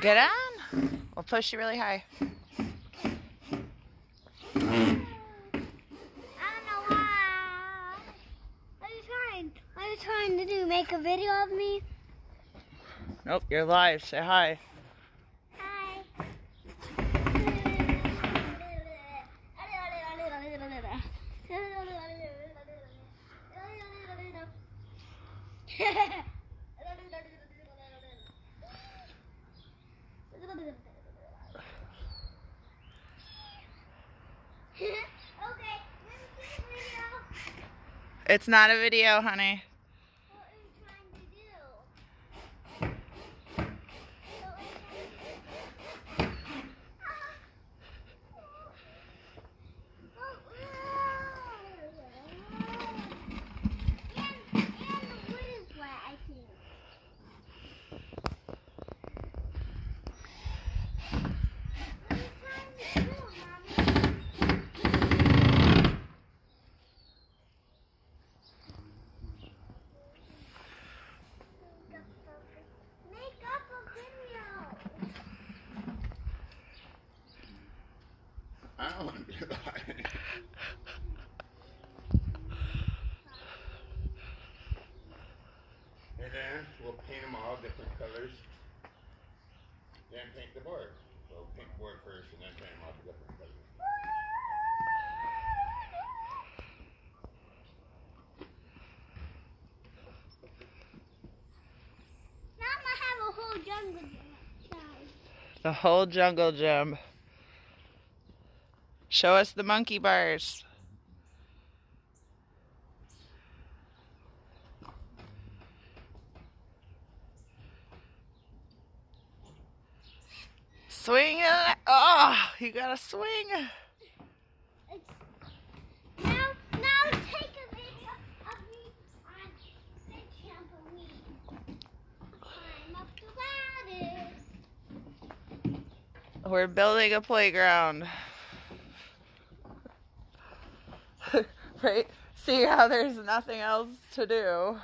Get on. We'll push you really high. I don't know why. What are you trying? What are you trying to do? Make a video of me? Nope, you're live. Say hi. Hi. okay, let me see the video. It's not a video, honey. What are you trying to do? What are you trying to do? And, and the wood is wet, I think. What are you trying to do, Mommy? Make up a video. I don't want to do that. and then we'll paint them all different colors. Then paint the board. We'll paint the board first and then paint them all the different colors. Now I'm gonna have a whole jungle guys. The whole jungle gym. Show us the monkey bars. Swing it. Oh, you gotta swing. It's, now, now take a video of me on the trampoline. Climb up the ladder. We're building a playground. right? See how there's nothing else to do.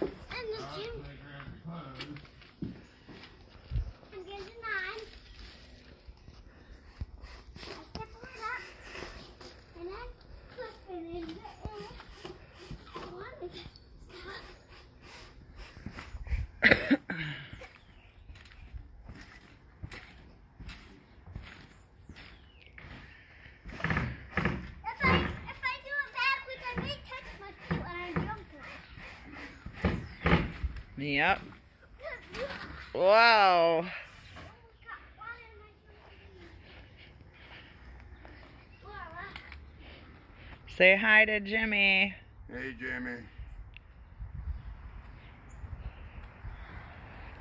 And the gym. I'm getting on. I step it up. And then flip it in the air. I want it. If I, if I do it backwards, I may touch my foot when I'm jumping. Yep. Wow. Say hi to Jimmy. Hey, Jimmy.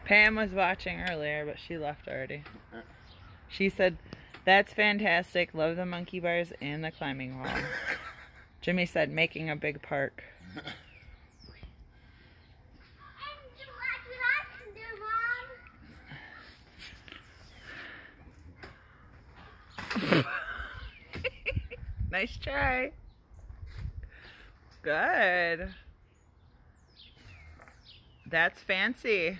Pam was watching earlier, but she left already. Uh. She said, That's fantastic. Love the monkey bars and the climbing wall. Jimmy said, Making a big park. nice try. Good. That's fancy.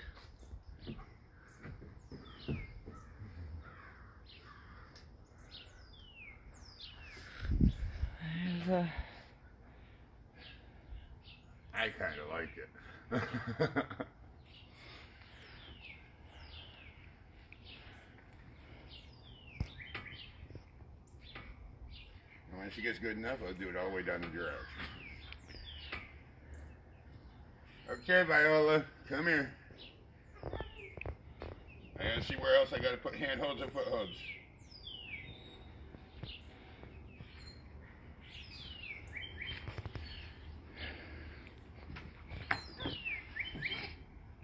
There's a I kind of like it. when she gets good enough, I'll do it all the way down the garage. Okay, Viola, come here. I gotta see where else I gotta put handholds and footholds.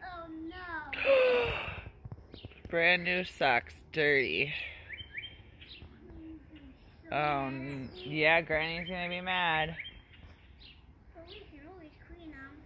Oh no. brand new socks, dirty. Oh, yeah, Granny's gonna be mad. But we can always clean them.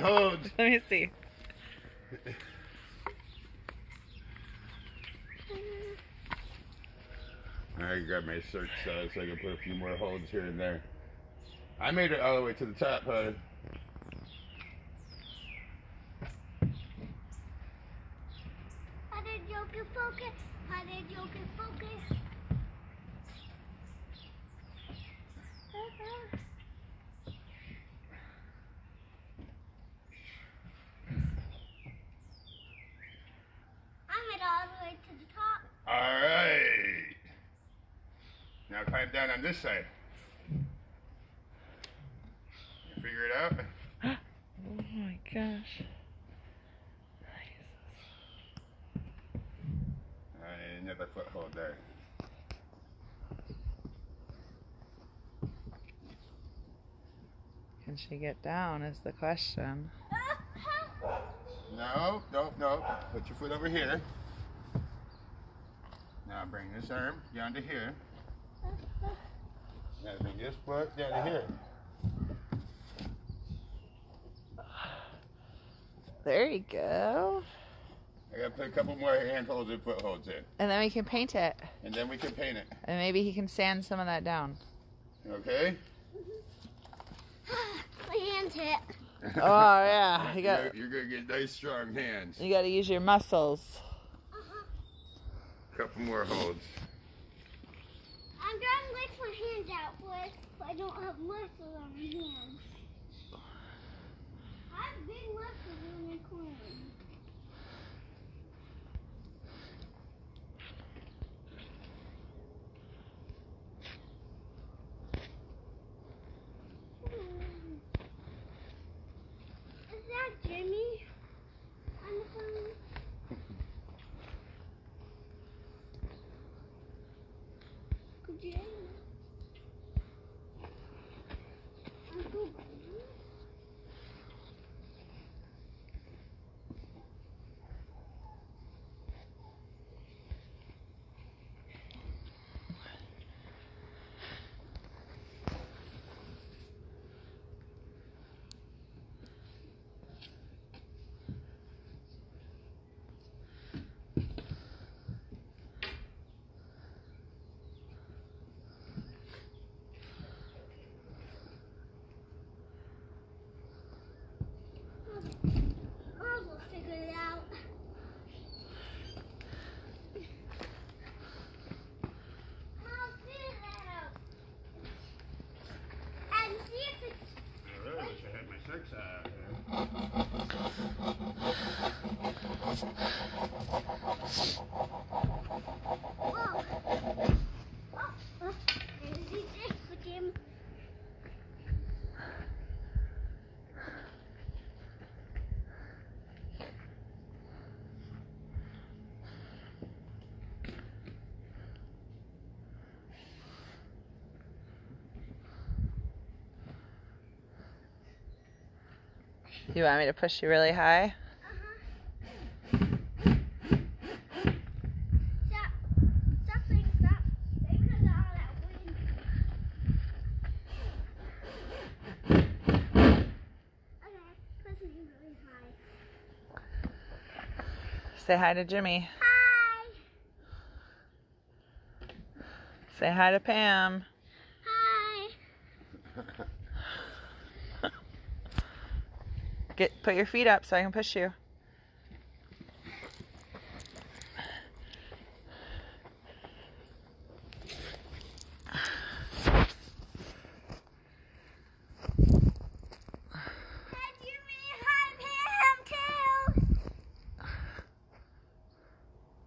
The holds. Let me see. I grab my search size so I can put a few more holds here and there. I made it all the way to the top, huh? How did Joker focus? How did Joker focus? I made it all the way to the top. All right. Now climb down on this side. You figure it out? Oh my gosh. All right, another foothold there. Can she get down is the question. No, no, no. Put your foot over here. Now bring this arm down to here. Now bring this foot down to here. There you go. I gotta put a couple more handholds and footholds in, And then we can paint it. and then we can paint it. And maybe he can sand some of that down. Okay? Mm-hmm. My hands hit. Oh yeah. You got You're, you're gonna get nice strong hands. you gotta use your muscles. Couple more holds. I'm to lick my hands out, but, but I don't have muscles on my hands. I have big muscles on my corner. Is that Jimmy on the phone? Jimmy. Uncle Jimmy? I will figure it out. I'll figure it out. And see if it's I really wish I had my search out here. oh. Oh, oh. Is it this for Jim? You want me to push you really high? Stop. Stop stop. Because of all that wind. Okay, really high. Say hi to Jimmy. Hi. Say hi to Pam. Hi. Get put your feet up so I can push you. Hi, Jimmy. Hi, Pam, too.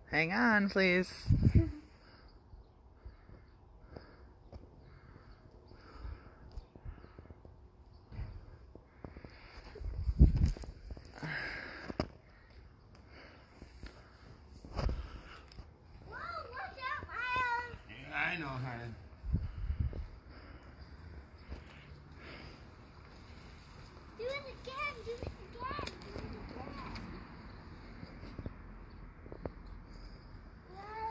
Hang on, please. Whoa, watch out, Miles. Yeah, I know, honey. Do it again. Do it again. Do it again. Really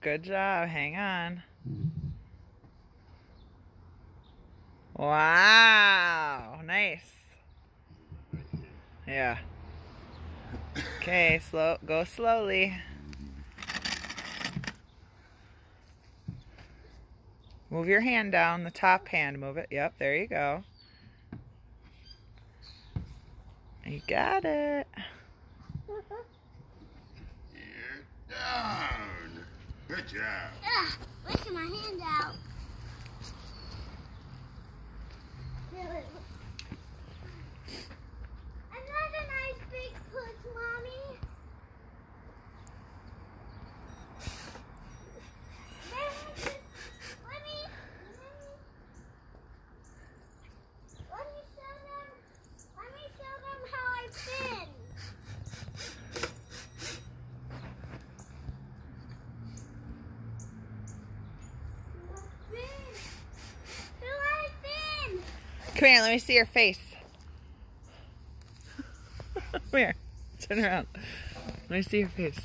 good job. Hang on. Wow. Nice. Yeah. Okay, slow go slowly. Move your hand down, the top hand, move it. Yep, there you go. You got it. Here, down. Good job. Ugh, my hand out. Another nice big push, mommy. Let me, just- let me, let me, let me show them, let me show them how I spin. Spin. Who I spin? Come here, let me see your face. Come here. Turn around. Let me see your face.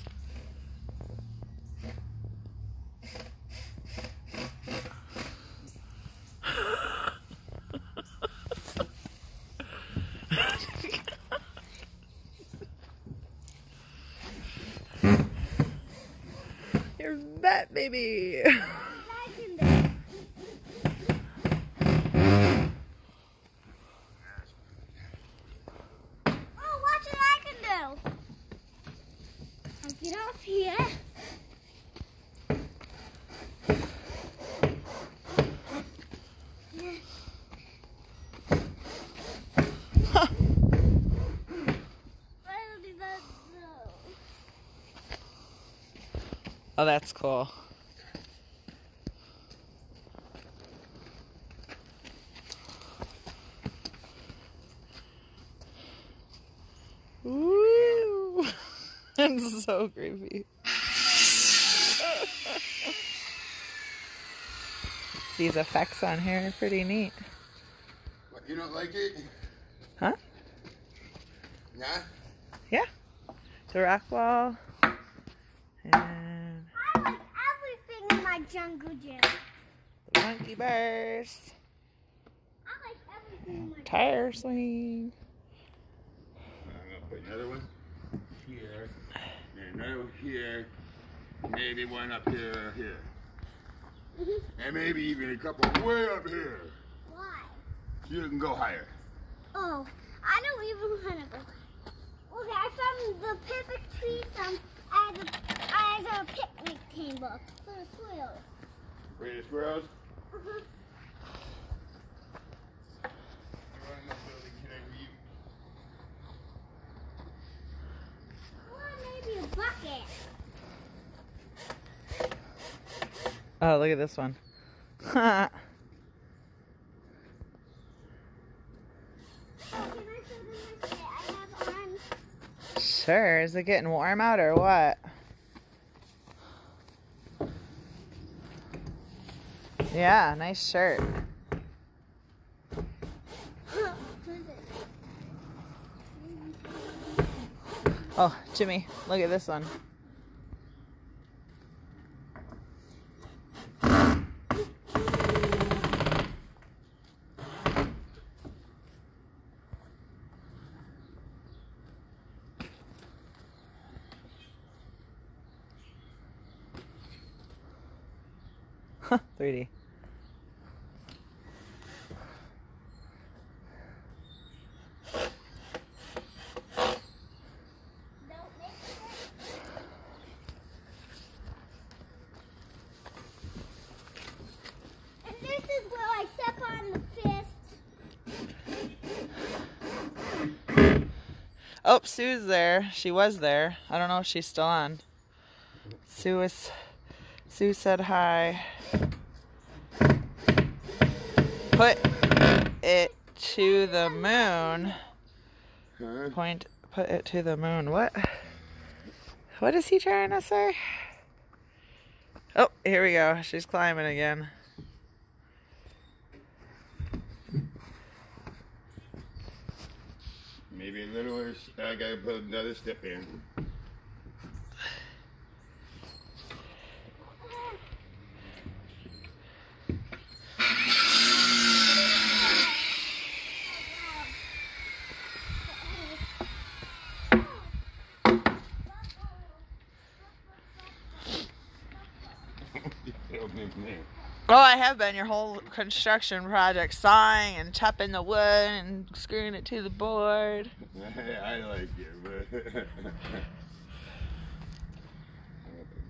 You're fat, baby. I can do. Oh, watch what I can do. I'll get off here. I'll do that though. Oh, that's cool. Woo! That's so creepy. These effects on here are pretty neat. What, you don't like it? Huh? Nah? Yeah. The rock wall. And I like everything in my jungle gym. the monkey bars. I like everything in my Tire swing. I'm gonna put another one here, and another one here, maybe one up here, here, and maybe even a couple way up here. Why? So you can go higher. Oh, I don't even want to go. Okay, I found the perfect tree from as a, as a picnic table for the squirrels. For the squirrels. Uh-huh. You want enough building today for you? Or maybe a bucket. Oh, look at this one. Sure. Is it getting warm out or what? Yeah, nice shirt. Oh, Jimmy, look at this one. 3D. Oh, Sue's there. She was there. I don't know if she's still on. Sue was, Sue said hi. Put it to the moon. Huh? Point. Put it to the moon. What? What is he trying to say? Oh, here we go. She's climbing again. Maybe a little. I gotta put another step in. I Oh, I have been your whole construction project, sawing and chopping the wood and screwing it to the board. I like it, but.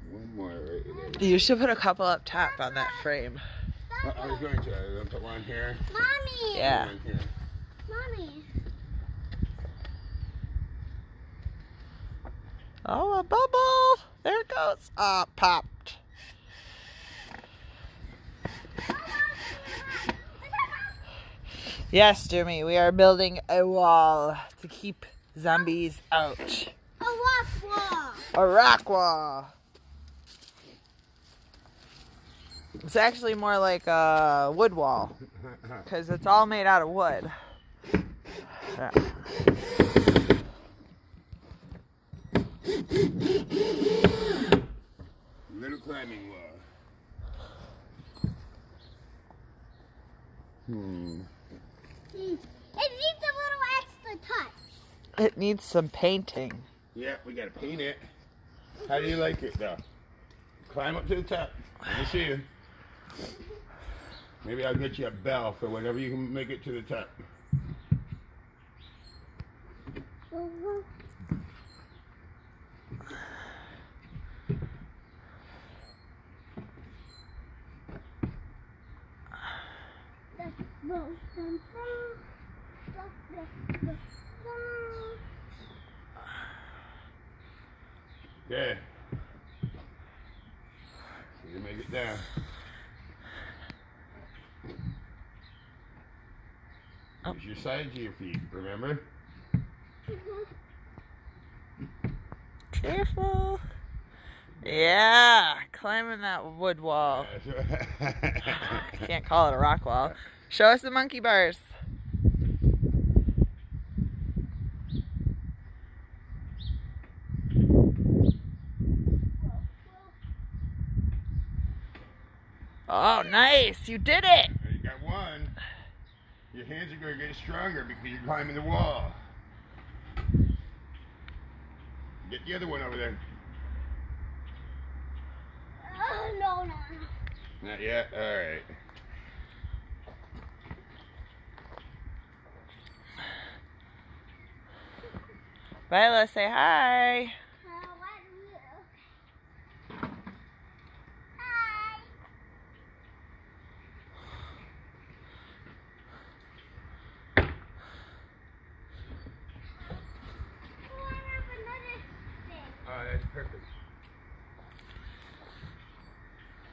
One more right there. You should put a couple up top on that frame. I I was going to. I was going to put one here. Mommy. Yeah. Here. Mommy. Oh, a bubble! There it goes. Ah, popped. Yes, Jimmy, we are building a wall to keep zombies out. A rock wall. A rock wall. It's actually more like a wood wall because it's all made out of wood. Yeah. Little climbing wall. Hmm. It needs a little extra touch. It needs some painting. Yeah, we gotta paint it. How do you like it though? Climb up to the top. Let me see you. Maybe I'll get you a bell for whenever you can make it to the top. Okay. So you make it down. Oh. Use your side to your feet, remember? Careful. Yeah, climbing that wood wall. Can't call it a rock wall. Show us the monkey bars. Oh, nice. You did it. you got one. Your hands are going to get stronger because you're climbing the wall. Get the other one over there. Oh, no, no, no. Not yet? Alright. Viola, say hi. How are you? Hi. Oh, I have another thing. Oh, perfect.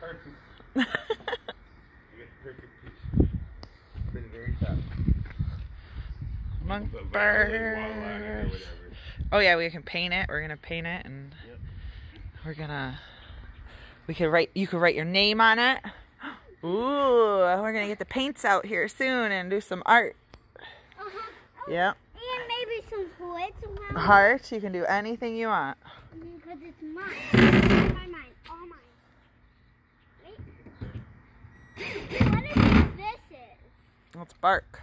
Perfect. You get the perfect piece. For the very top. Monkey Put Viola's wall on it or bars. whatever. Oh yeah, we can paint it. We're gonna paint it, and Yep. we're gonna. We could write. You could write your name on it. Ooh, we're gonna get the paints out here soon and do some art. Uh-huh. Yep. And maybe some hoods around. Heart. You can do anything you want. Because it's mine. My mine. All mine. Wait. What is this is? Let's bark.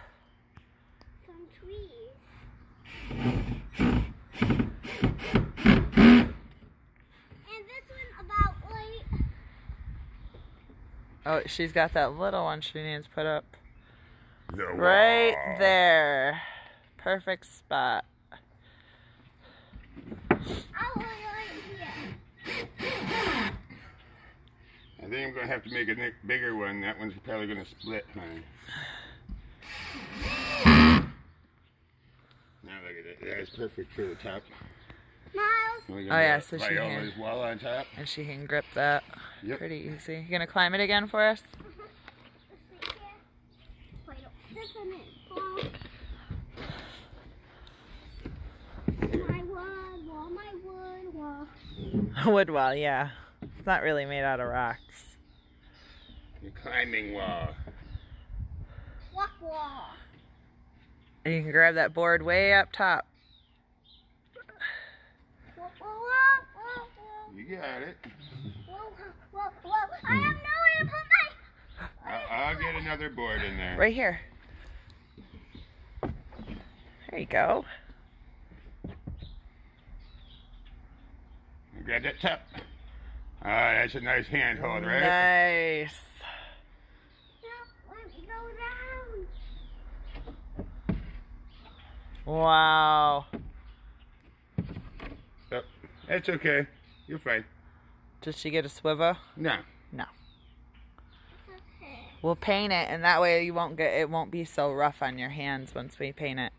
Some trees. And this one about like Oh, she's got that little one she needs put up The right wall. there. Perfect spot. oh right here. I think I'm gonna have to make a bigger one. That one's probably gonna split, honey. Now look at it. That's perfect for the top. Miles. Oh, gonna yeah, put so she Viola's wall on top. And she can grip that. Yep. Pretty easy. You gonna climb it again for us? Let's see here. Wait, this one is. My wood wall, my wood wall. Wood wall, yeah. It's not really made out of rocks. The climbing wall. Walk wall. And you can grab that board way up top. You got it. I have nowhere to put my. I'll, I'll get another board in there. Right here. There you go. Grab that top. Ah, uh, that's a nice handhold, right? Eh? Nice. Wow. Yep. That's okay. You're fine. Did she get a swivel? No. No. Okay. We'll paint it, and that way you won't get it won't be so rough on your hands once we paint it.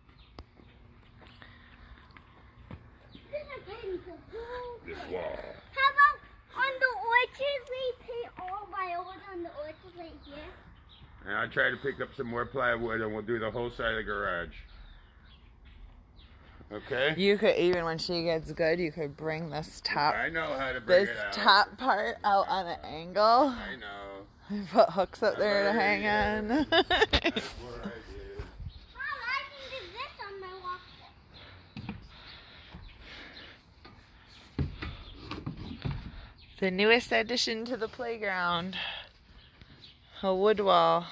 Pick up some more plywood and we'll do the whole side of the garage. Okay? You could even when she gets good, you could bring this top I know how to bring this it out. top part out on an angle. I know. Put hooks up there to hang on. That's what I did. Mom, I can do on the newest addition to the playground. A wood wall.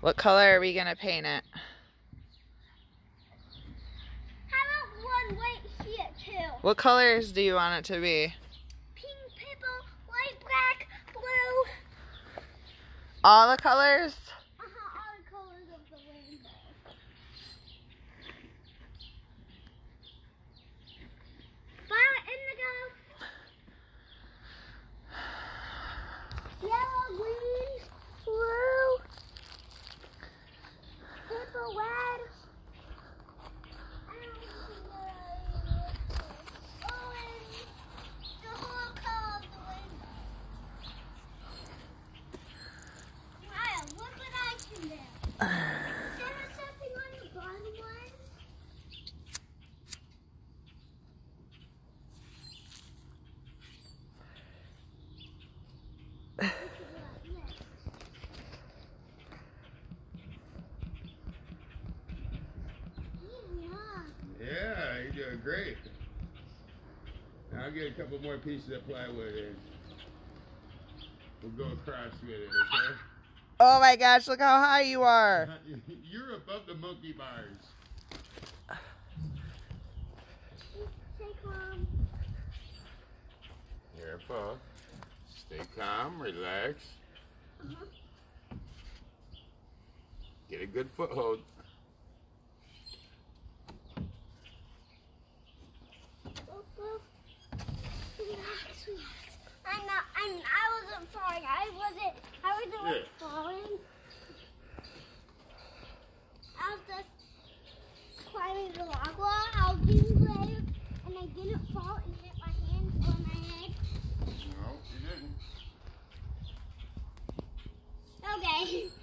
What color are we gonna paint it? How about one right here too? What colors do you want it to be? Pink, purple, white, black, blue. All the colors? Uh-huh, all the colors of the rainbow. Fire indigo. Yellow, green, blue, purple, red. and, uh, Orange. The whole color of the rainbow. Wow, look what I can do. Is there something on the bottom one? Yeah. Yeah, you're doing great. Now I'll get a couple more pieces of plywood in. We'll go across with it, okay? Oh my gosh, look how high you are. You're above the monkey bars. Take um, Careful. Stay calm, relax. uh-huh. Get a good foothold. Boop, boop. Relax, relax. I'm. I'm. Wasn't falling. I wasn't. I wasn't like falling. I was just climbing the log wall. I was being brave, and I didn't fall and hit my hand or my head. No, you didn't. Okay.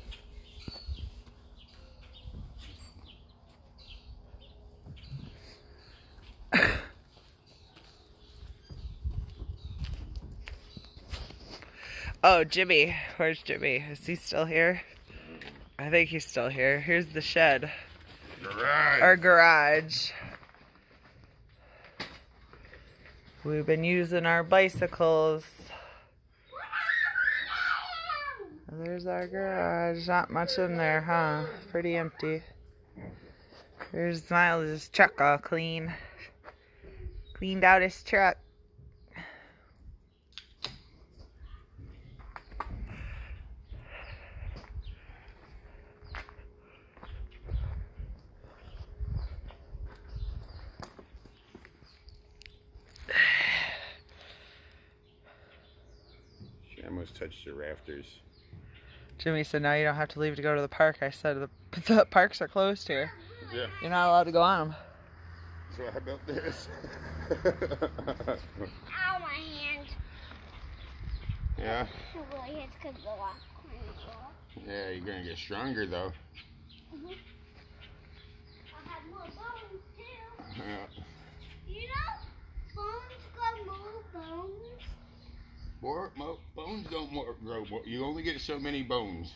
Oh, Jimmy. Where's Jimmy? Is he still here? I think he's still here. Here's the shed. Garage. Our garage. We've been using our bicycles. There's our garage. Not much in there, huh? Pretty empty. Here's Miles' truck all clean. Cleaned out his truck. She almost touched the rafters. Jimmy said, now you don't have to leave to go to the park. I said, the, the parks are closed here. Yeah. You're not allowed to go on them. So how about this? Ow, my hand. yeah. It really hits because the last corner. Yeah, you're gonna get stronger though. Mm-hmm. I have more bones too. Yeah. You know, bones grow more bones. More, mo- bones don't grow. You only get so many bones.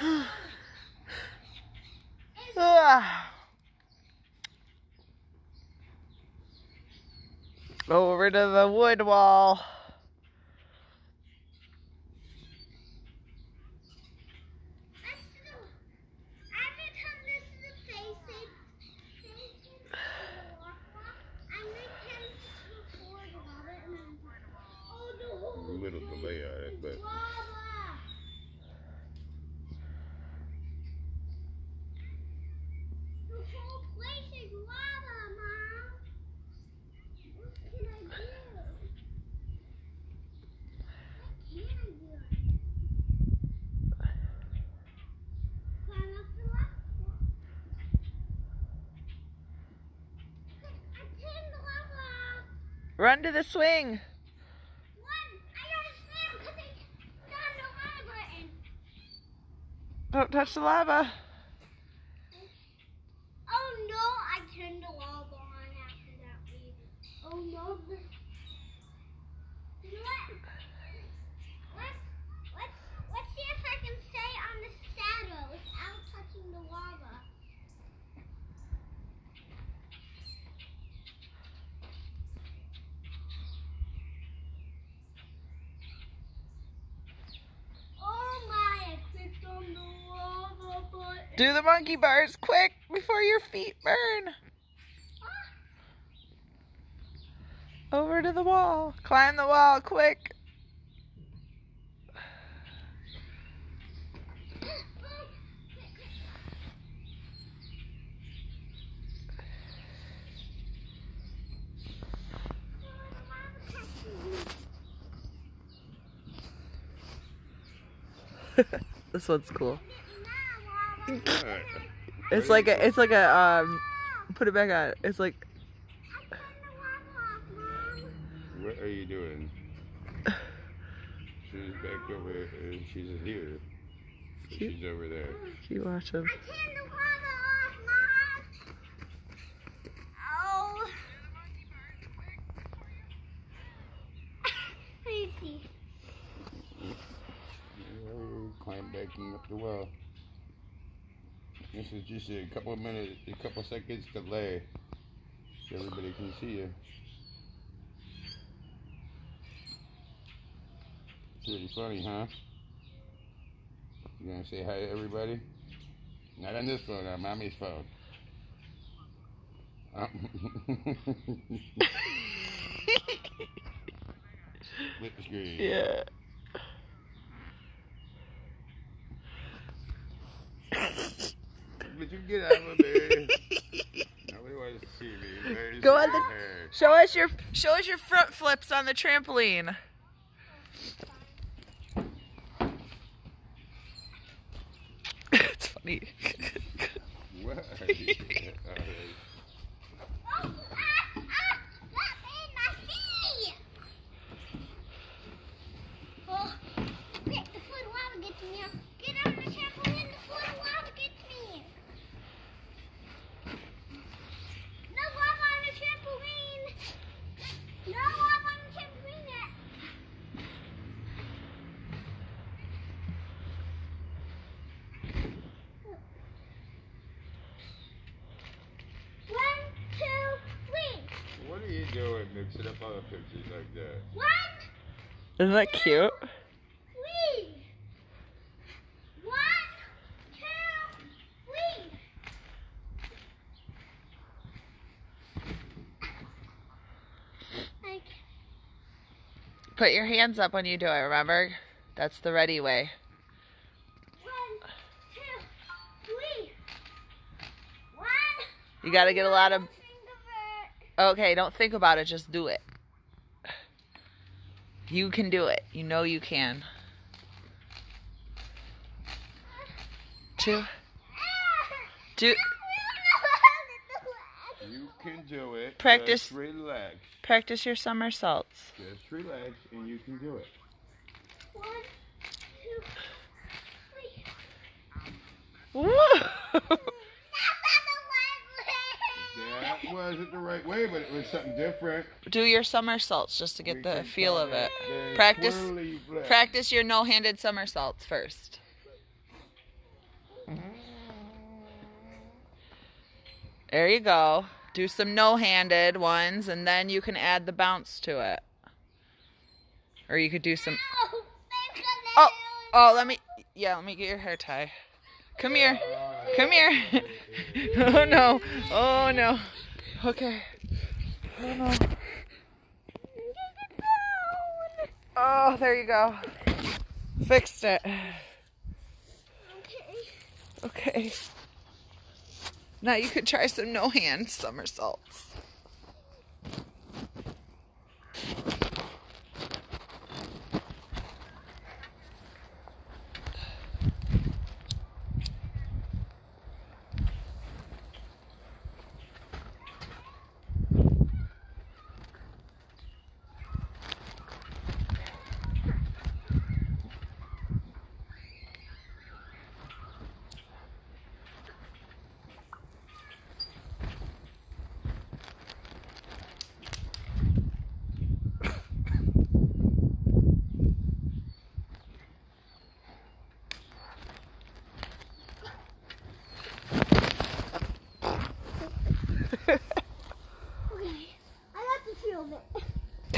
Over to the wood wall. Every time this is a facing, facing the walk walk, I make him forward a little bit, and to lay on it, but Lava. The whole place is lava, Mom. What can I do? What can I do? Climb up the lava. I turned the lava off. Run to the swing. One, I gotta swim because I found the lava button. Don't touch the lava. Oh no, I turned the lava on accidentally. Oh no. the- You know what? Let's, let's, let's see if I can stay on the saddle without touching the lava. Oh my, I clicked on the lava button. Do the monkey bars quick before your feet burn. Over to the wall. Climb the wall quick. this one's cool. It's like a it's like a um put it back on. It's like what are you doing? She's back over, uh, she's here. She's over there. you watch him. I turned the lava off, Mom. Oh. Let me see. Oh, Climb backing up the well. This is just a couple of minutes, a couple of seconds delay, so everybody can see you. Pretty funny, huh? You gonna say hi to everybody? Not on this phone, on mommy's phone. Um, Split screen. Yeah. But you get out of there. Nobody wants to see me. Go on the- hair? Show us your show us your front flips on the trampoline. it's funny. What? Alright. Oh, ah, ah, that made my feet. Oh, quick, the foot lava gets me. Get on the trampoline, the foot lava gets me. No lava on the trampoline. No lava on the trampoline yet. One, two, three. What are you doing mixing up all the pictures like that? One, Isn't that cute? three. One, two, three. Put your hands up when you do it, remember? That's the ready way. one, two, three. One. You gotta get a lot of Think of it. Okay, don't think about it, just do it. You can do it. You know you can. Two. Do We don't know how to do it. You can do it. Practice. Just relax. practice your somersaults. Just relax and you can do it. One, two, three. Woo! wasn't the right way, but it was something different. do your somersaults just to We get the feel of it. Practice practice your no-handed somersaults first. There you go. Do some no-handed ones and then you can add the bounce to it. Or you could do some Oh, Oh, oh, let me. Yeah, let me get your hair tie. Come here. Come here. oh no. Oh no. Okay. Oh no. Oh, there you go. Fixed it. Okay. Okay. Now you could try some no hand somersaults.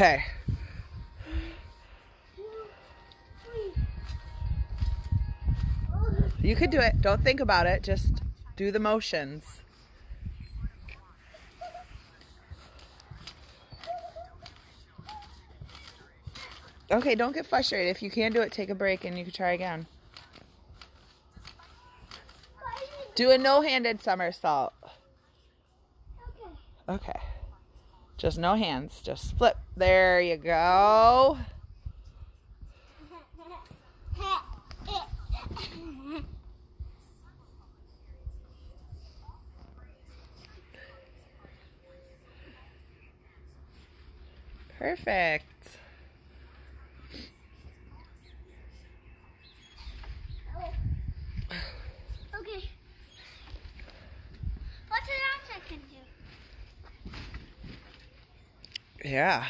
Okay. You could do it. Don't think about it. Just do the motions. Okay, don't get frustrated. If you can't do it, take a break and you can try again. Do a no-handed somersault. Okay. Okay. Just no hands. Just flip. There you go. Perfect. okay. What's an else I can do? Yeah.